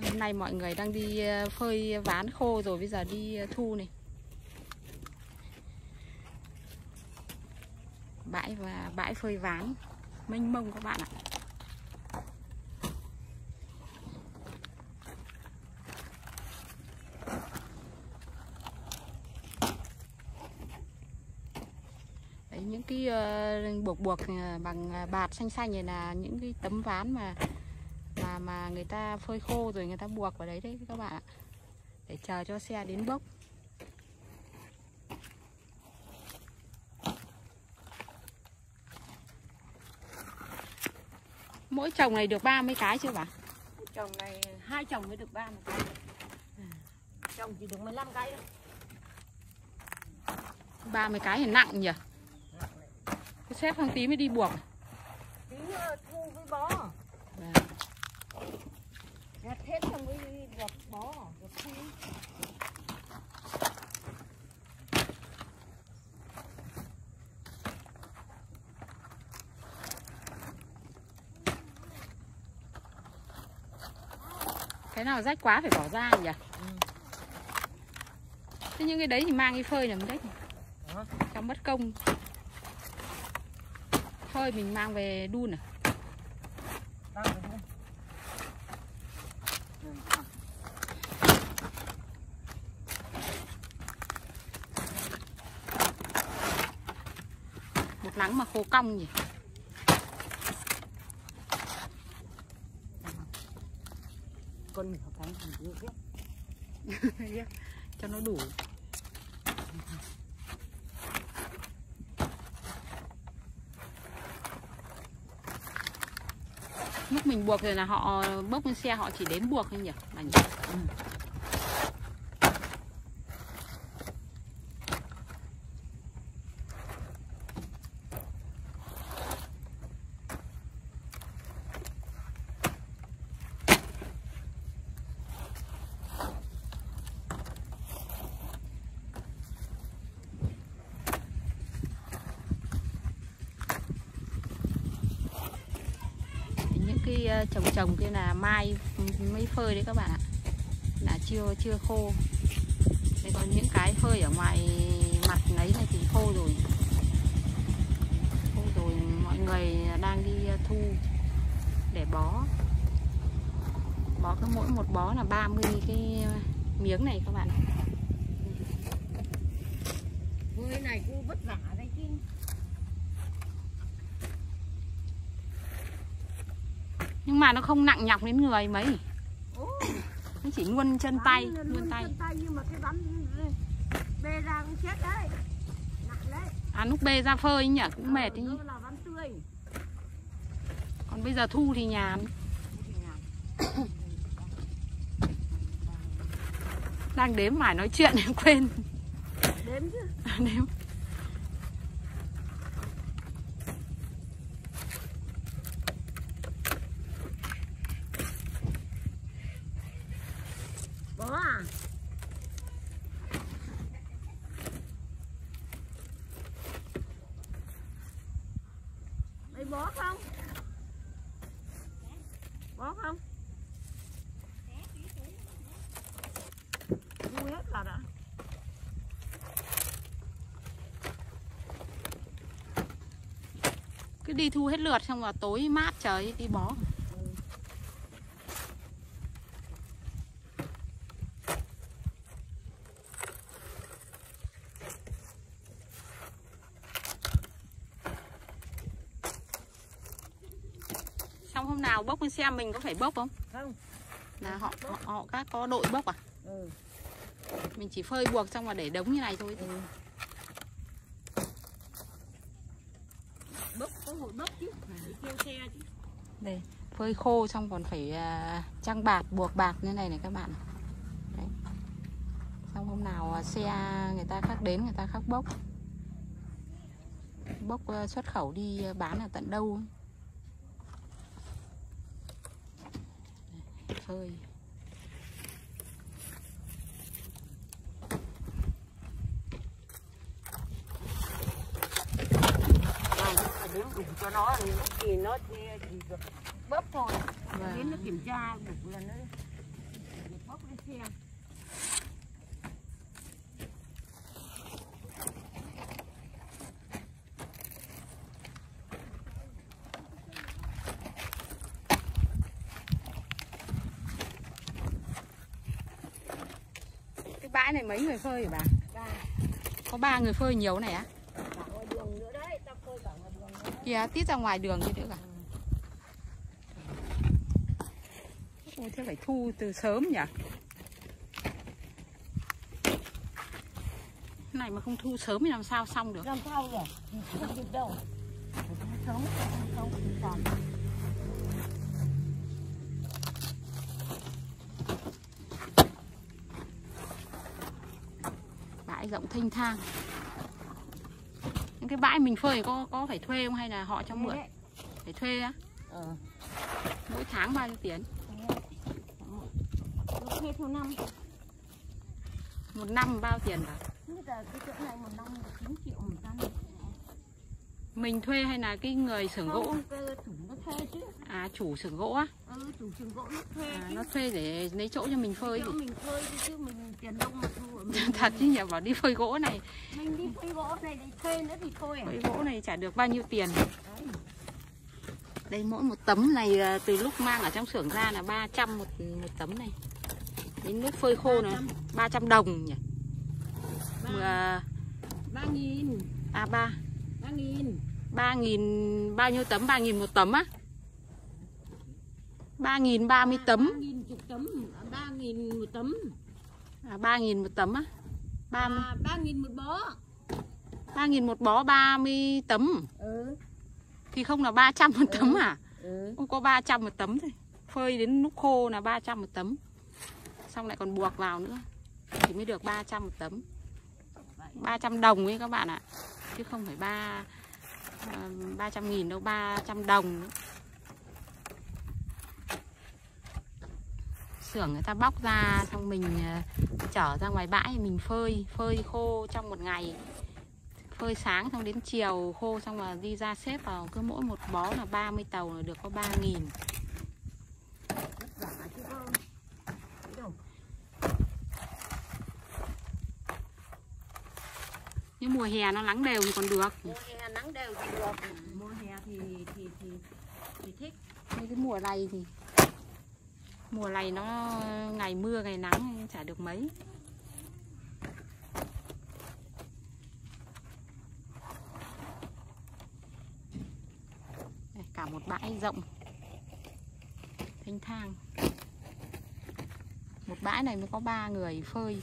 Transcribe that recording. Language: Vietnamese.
Hôm nay mọi người đang đi ờ, phơi ván khô rồi bây giờ đi ờ, thu này. Bãi và bãi phơi ván mênh mông các bạn ạ. Đấy, những cái uh, buộc buộc bằng bạt xanh xanh này là những cái tấm ván mà mà người ta phơi khô rồi người ta buộc vào đấy đấy các bạn ạ. Để chờ cho xe đến bốc. Mỗi chồng này được 30 cái chưa bà? Chồng này hai chồng mới được ba mươi cái. Chồng chỉ được 15 cái thôi. 30 cái thì nặng nhỉ? Cái xếp thằng tí mới đi buộc. Tí nữa thu với bó Vâng. gạt hết xong mới gọt bó gọt thu cái nào rách quá phải bỏ ra nhỉ? Thế những cái đấy thì mang đi phơi làm Đó. cho mất công. Phơi mình mang về đun à? Một nắng mà khô cong nhỉ con nửa cánh thì nhiều biết cho nó đủ. Lúc mình buộc rồi là họ bốc lên xe họ chỉ đến buộc thôi nhỉ là nhỉ? Những cái ờ, trồng trồng kia là mai ừ, mới phơi đấy các bạn ạ. Là chưa chưa khô. Đây còn những cái phơi ở ngoài mặt ấy này thì khô rồi. Khô rồi, mọi người đang đi ờ, thu để bó. Bó cứ mỗi một bó là 30 cái miếng này các bạn ạ. Này cũng vất vả đấy chứ nhưng mà nó không nặng nhọc đến người mấy. Nó chỉ luôn chân tay bắn luôn tay. tay nhưng mà cái bắn bê ra cũng chết đấy. Nặng đấy. À lúc bê ra phơi nhỉ cũng mệt ấy nhỉ còn bây giờ thu thì nhàn. Đang đếm mải nói chuyện quên. Đếm chứ. Đếm bó à Mày bó không? Bó không? Thu hết là đã cứ đi thu hết lượt xong vào tối mát trời đi bó. Xong hôm nào bốc lên xe mình có phải bốc không? Không. Là họ họ, họ các có đội bốc à? Ừ. mình chỉ phơi buộc xong và để đống như này thôi. Ừ. Bốc hội chứ Phải kêu xe chứ đây, phơi khô xong còn phải à, trăng bạc buộc bạc như này này các bạn. Đấy. xong hôm nào à, xe người ta khác đến, người ta khác bốc. Bốc à, xuất khẩu đi bán ở tận đâu. Phơi. Đếm đủ cho nó thì lúc thì nó chỉ, chỉ được bóp thôi. Vâng. đến nó kiểm tra đủ là nó xe cái bãi này mấy người phơi hả bà? Ba. Có ba người phơi nhiều này á? cả ngoài đường nữa đấy tao phơi cả ngoài đường nữa kìa tít ra ngoài đường đi nữa cả. Ôi, thế phải thu từ sớm nhỉ? Này mà không thu sớm thì làm sao xong được? Làm sao rồi không được đâu. Sống thì còn bãi rộng thênh thang cái bãi mình phơi có có phải thuê không hay là họ cho mượn? Phải thuê á? Ờ. Mỗi tháng bao nhiêu tiền? Thuê theo năm. Một năm bao tiền cả? Bây giờ cái chỗ này một năm là 9 triệu một căn. Mình thuê hay là cái người xưởng gỗ? Không, cái chủ nó thuê chứ. À chủ xưởng gỗ á? Ừ, chủ trường gỗ nó thuê à, chứ. nó thuê để lấy chỗ cho mình phơi Chỗ thì mình phơi chứ mình tiền đông mà thu thật chứ nhỉ bảo đi phơi gỗ này. Mình đi phơi gỗ này để thuê nữa thì thôi à phơi gỗ này chả được bao nhiêu tiền. Đấy. đây mỗi một tấm này à, từ lúc mang ở trong xưởng ra là 300 một một tấm này. Đến lúc phơi khô này 300. 300 đồng nhỉ. Ba- Mà- ba nghìn. À ba. Ba nghìn. Ba nghìn bao nhiêu tấm? Ba nghìn một tấm á. Ba nghìn ba mươi ba tấm. nghìn chục tấm. À, ba nghìn một tấm à, ba nghìn một tấm á. Ba mươi à, ba nghìn một bó. ba nghìn một bó 30 tấm. Ừ. Thì không là 300 một tấm à? Ừ. Không có 300 một tấm thôi. Phơi đến lúc khô là 300 một tấm. Xong lại còn buộc vào nữa. Thì mới được 300 một tấm. 300 đồng ấy các bạn ạ. Chứ không phải ba à, 300 nghìn đâu 300 đồng. nữa. Xưởng người ta bóc ra xong mình à, chở ra ngoài bãi mình phơi phơi khô trong một ngày. Phơi sáng xong đến chiều khô xong là đi ra xếp vào cứ mỗi một bó là 30 tàu là được có 3 nghìn. Nhưng mùa hè nó nắng đều thì còn được. Mùa hè nắng đều thì được. Mùa hè thì thì thì thì thích. Như cái mùa này thì mùa này nó ngày mưa ngày nắng chả được mấy. Đây, cả một bãi rộng. Thanh thang. Một bãi này mới có ba người phơi.